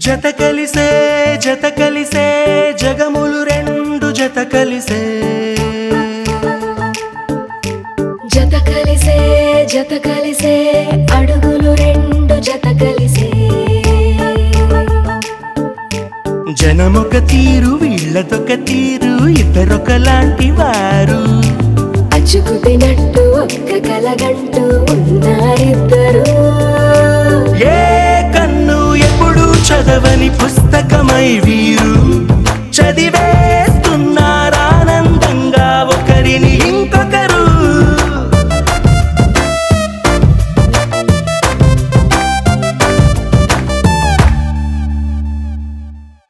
జత కలిసే జత కలిసే జగములు రెండు జత కలిసే. జత కలిసే జత కలిసే అడుగులు రెండు జత కలిసే. జనమొక తీరు వీళ్ళదొక తీరు ఇద్దరొకలాంటి వారు. అచ్చుకు తినట్టు ఒక్క కలగంటూ ఉన్నారిద్దరు చదవని పుస్తకమై వీరు